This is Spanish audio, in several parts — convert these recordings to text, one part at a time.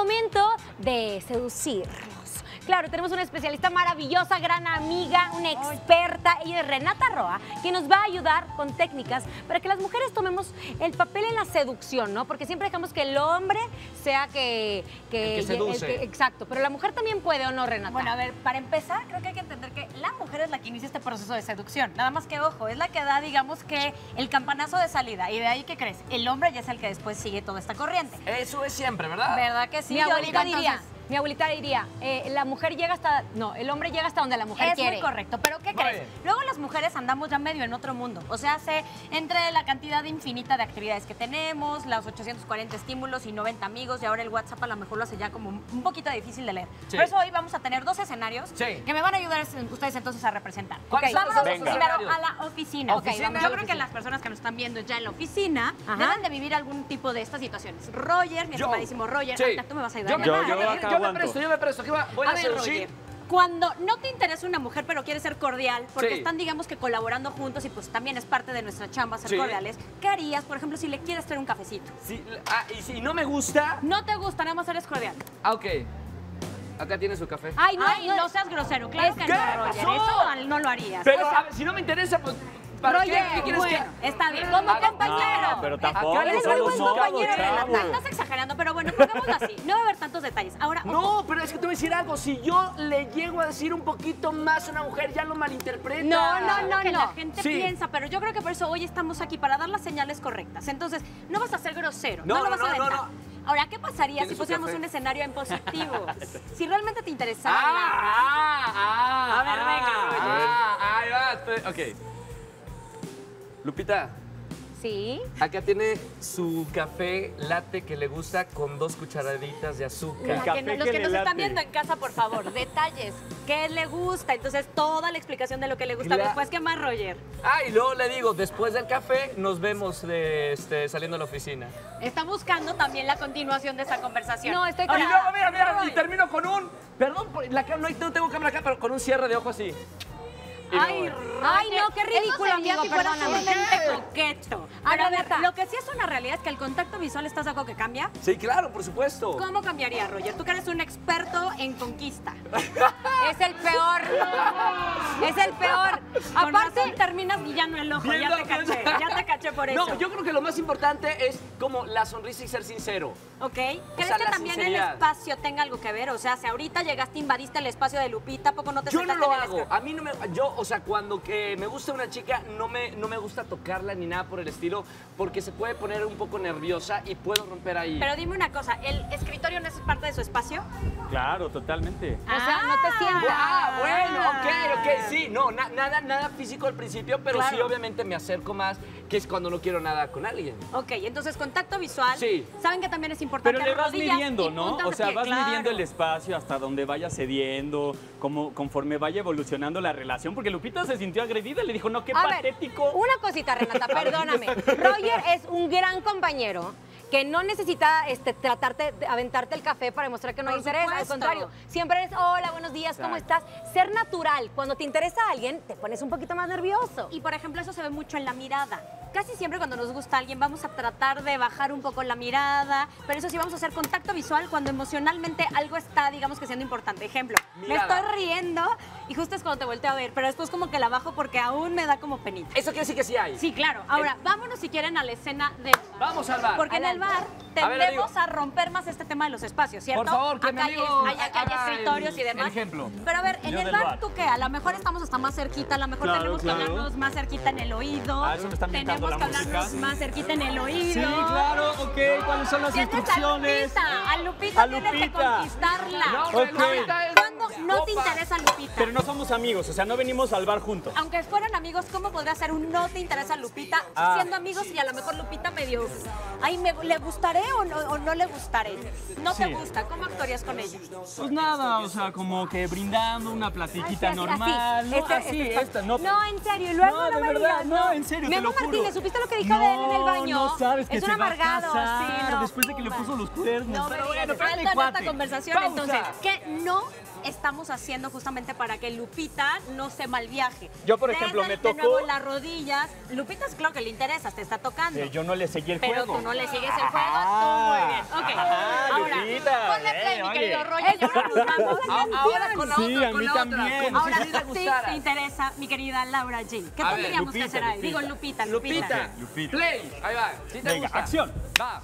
momento de seducirlos. Claro, tenemos una especialista maravillosa, gran amiga, una experta. Ella es Renata Roa, que nos va a ayudar con técnicas para que las mujeres tomemos el papel en la seducción, ¿no? Porque siempre dejamos que el hombre sea que... El que seduce. exacto, pero la mujer también puede o no, Renata. Bueno, a ver, para empezar, creo que hay que entender que la mujer es la que inicia este proceso de seducción. Nada más que, ojo, es la que da, digamos que, el campanazo de salida. Y de ahí, ¿qué crees? El hombre ya es el que después sigue toda esta corriente. Eso es siempre, ¿verdad? ¿Verdad que sí? mi abuelita diría, mi abuelita diría, eh, la mujer llega hasta, no, el hombre llega hasta donde la mujer Es quiere. muy correcto, pero ¿qué Muy crees? bien. Luego las mujeres andamos ya medio en otro mundo. O sea, se, entre la cantidad infinita de actividades que tenemos, los 840 estímulos y 90 amigos, y ahora el WhatsApp a lo mejor lo hace ya como un poquito difícil de leer. Sí. Por eso hoy vamos a tener dos escenarios Sí. que me van a ayudar ustedes entonces a representar. ¿Cuáles Ok, son Vamos primero a la oficina. Ok, vamos a la Yo creo que las personas que nos están viendo ya en la oficina Ajá. deben de vivir algún tipo de estas situaciones. Roger, mi estimadísimo Roger, Sí. ahorita tú me vas a ayudar. Yo, yo yo- yo me aguanto. presto, yo me presto. ¿Qué va? Voy a, A ver, seducir. Roger, cuando no te interesa una mujer, pero quieres ser cordial, porque Sí. están, digamos que colaborando juntos y pues también es parte de nuestra chamba ser Sí. cordiales, ¿qué harías, por ejemplo, si le quieres traer un cafecito? Sí, ah, y si no me gusta, No te gusta, nada más eres cordial. ah, ok. Acá tiene su café. Ay, no, Ay, no, no, seas grosero, claro que ¿Qué no, Roger, pasó? eso no, no lo harías. Pero, O sea, a ver, si no me interesa, pues, ¿para Roger, qué? ¿Qué quieres bueno, que...? está bien, como compañero. No, pero Acá tampoco eres muy buen compañero, chavo. Renata, estás exagerando, pero bueno, pongámoslo así, no va a haber tantos detalles. Ahora, ojo, No, pero es que te voy a decir algo. Si yo le llego a decir un poquito más a una mujer, ya lo malinterpreta. No, no, no, que no. la gente Sí. piensa, pero yo creo que por eso hoy estamos aquí para dar las señales correctas. Entonces, no vas a ser grosero, no, No, lo no, vas a no, no, aventar. no. Ahora, ¿qué pasaría ¿Tiene si pusiéramos un escenario en positivo? si realmente te interesara la Ah, ah, ah. A ver, venga, Roger. Ah, ahí va. estoy- Ok. Lupita, Sí. acá tiene su café latte que le gusta con dos cucharaditas de azúcar. Que no- los que nos están viendo en casa, por favor, detalles. ¿Qué le gusta? Entonces, toda la explicación de lo que le gusta. Después, ¿qué más, Roger? Ah, y luego le digo, después del café nos vemos de, este, saliendo de la oficina. Está buscando también la continuación de esa conversación. No, estoy Y con- Ahora, luego, mira, mira, y termino con un. Perdón, la no tengo cámara acá, pero con un cierre de ojo así. Ay. Ay, no, qué ridículo, amigo, perdóname. coqueto. Pero a ver, lo que sí es una realidad es que el contacto visual, ¿estás de acuerdo que cambia? Sí, claro, por supuesto. ¿Cómo cambiaría, Roger? Tú que eres un experto en conquista. Es el peor. Es el peor. Con Aparte, razón terminas guillando el ojo. Viendo- ya te caché, ya te caché por eso. No, yo creo que lo más importante es como la sonrisa y ser sincero. ¿Ok? ¿Crees sea, que también sinceridad. el espacio tenga algo que ver? O sea, si ahorita llegaste, invadiste el espacio de Lupita, ¿a poco no te Yo no lo hago. A mí no me. Yo, o sea, cuando que me gusta una chica, no me, no me gusta tocarla ni nada por el estilo, porque se puede poner un poco nerviosa y puedo romper ahí. Pero dime una cosa, ¿el escritorio no es parte de su espacio? Claro, totalmente. o sea, no te sientas. Ah, bueno, ok, ok, sí, no, na- nada, nada físico al principio, pero sí obviamente me acerco más, que es cuando no quiero nada con alguien. Ok, entonces contacto visual. Sí. Saben que también es importante. Pero le vas midiendo, y ¿no? O sea, vas claro. midiendo el espacio hasta donde vaya cediendo, como, conforme vaya evolucionando la relación, porque Lupita se sintió agredida, le dijo, no, qué A ver, patético. una cosita, Renata, perdóname. Roger es un gran compañero que no necesita este, tratarte, de aventarte el café para demostrar que no hay Por interés. Al contrario, siempre es, hola, buenos días, ¿cómo estás? Ser natural. Cuando te interesa a alguien, te pones un poquito más nervioso. Y por ejemplo, eso se ve mucho en la mirada. Casi siempre cuando nos gusta alguien vamos a tratar de bajar un poco la mirada, pero eso sí vamos a hacer contacto visual cuando emocionalmente algo está, digamos que siendo importante. Ejemplo, Mirada. me estoy riendo y justo es cuando te volteo a ver, pero después como que la bajo porque aún me da como penita. Eso quiere decir que sí hay. Sí, claro. Ahora, vámonos si quieren a la escena de... Vamos al bar. Porque en el bar A ver, tendemos a romper más este tema de los espacios, ¿cierto? Por favor, que Acá hay- escritorios y demás. el ejemplo. Pero a ver, en Yo el bar, bar. ¿tú qué? A lo mejor estamos hasta más cerquita, a lo mejor Claro, tenemos claro. que hablarnos más cerquita en el oído. Ah, eso me está ambientando Tenemos que hablarnos música. más cerquita en el oído. Sí, claro, ok, ¿cuáles son las instrucciones? A Lupita, a Lupita A tienes que conquistarla. No, Ok. Lupita es- ¿Cuándo no te interesa Lupita? Pero no somos amigos, o sea, no venimos al bar juntos. Aunque fueran amigos, ¿cómo podría ser un no te interesa Lupita Ah. siendo amigos y a lo mejor Lupita medio, ay, me, ¿le gustaré o no, o no le gustaré? No te gusta, ¿cómo actuarías con ella? Pues nada, o sea, como que brindando una platiquita normal. así. ¿no? Este- Así, este- esta, no. No, en serio, y luego No, no, me verdad, digas, no, en serio, te Memo lo juro. Martínez, ¿supiste lo que dijo de él en el baño? No, sabes que es un amargado, sí, no. después de que le puso los cuernos. No Pero bueno, esta conversación. Pausa. Entonces, ¿qué no estamos haciendo justamente para que Lupita no se malviaje? Yo, por ejemplo, Desde, me De tocó- nuevo, las rodillas. Lupita es claro que le interesa, te está tocando. Eh, yo no le seguí el Pero juego. tú no le sigues el juego, Ah, tú muy bien. Ok, ah, ahora, Lupita. Ponle play, Eh, mi querido Roy, y ahora nos vamos. A- Ahora con la Sí, otra, a con mí la otra. también. Como Ahora si sí te interesa, mi querida Laura G. ¿Qué A ver, tendríamos que Lupita, hacer ahí? Lupita. Digo Lupita, Lupita. Lupita, Lupita. play. Ahí va. ¿Sí te Venga, gusta? acción. Va.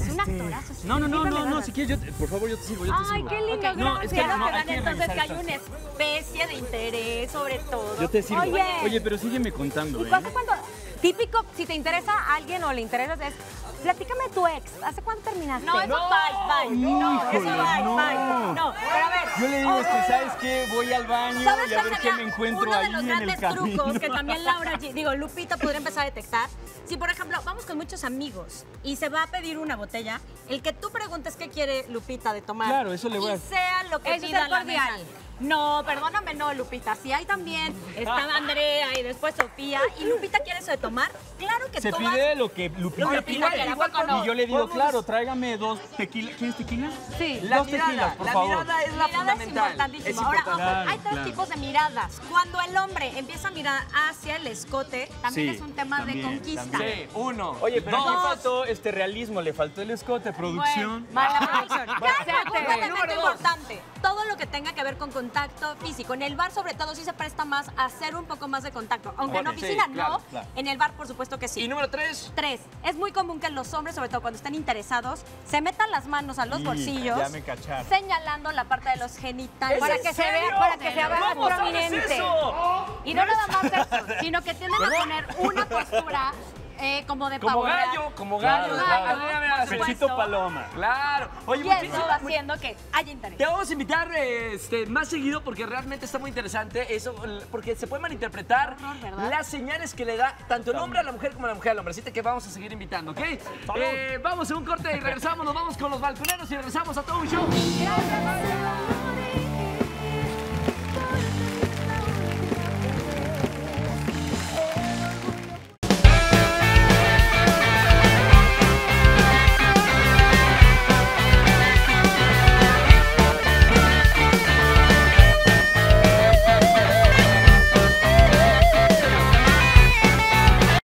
Es un actorazo. sí, No, no, no, no, no, si quieres, yo te- por favor, yo te sigo, yo te Ay, sigo. qué lindo, No, es que entonces que hay una especie de interés sobre todo. Yo te sirvo. Oye. Pero sígueme contando, ¿Y ¿eh? pasa cuando, típico, si te interesa a alguien o le interesas, es, platícame tu ex, ¿hace cuánto terminaste? No, eso bye, bye. No, eso bye, no. bye. No, pero a ver. Yo le digo, este, ¿sabes qué? Voy al baño ¿Sabes y a ver qué me encuentro uno de los en el grandes camino. trucos que también Laura, digo, Lupita podría empezar a detectar? Si, por ejemplo, vamos con muchos amigos y se va a pedir una botella, el que tú preguntes qué quiere Lupita de tomar. Claro, eso le voy a- Y sea lo que Eso es pida ser la cordial. mesa. No, perdóname, no, Lupita. Si hay también, está Andrea y después Sofía, y Lupita quiere eso de tomar, claro que Se tú vas- pide lo que Lupita pide. Y yo le digo, Podemos- claro, tráigame dos tequilas. ¿Quieres tequila? Sí. La Dos mirada, tequilas, por la favor. mirada es la mirada es fundamental. importantísimo. Ahora, ojo, Claro, hay tres claro. tipos de miradas. Cuando el hombre empieza a mirar hacia el escote, también Sí, es un tema de conquista. también. Sí, uno. Oye, pero dos. aquí faltó este realismo, le faltó el escote, producción. Bueno, mala producción. Cállate. Dos. importante. Tenga que ver con contacto físico. En el bar, sobre todo, sí se presta más a hacer un poco más de contacto. Aunque en oficina sí, claro, no, claro. en el bar, por supuesto que sí. Y número tres. Tres, es muy común que los hombres, sobre todo cuando estén interesados, se metan las manos a los Y bolsillos, ya me señalando la parte de los genitales. Para que se vea, para que se vea más ¿Cómo sabes prominente. eso? Y no nada más eso, sino que tienden a poner una postura eh, como de Como gallo, como gallo. Claro, Claro, claro. A ver, a ver, a ver. supuesto. Pechito paloma. Claro. Oye, Y eso va haciendo que haya interés. Te vamos a invitar este, más seguido porque realmente está muy interesante eso, porque se puede malinterpretar las señales que le da tanto el hombre a la mujer como la mujer al hombre. Así que vamos a seguir invitando, ¿ok? Eh, vamos a un corte y regresamos, nos vamos con los balconeros y regresamos a todo un show. Gracias.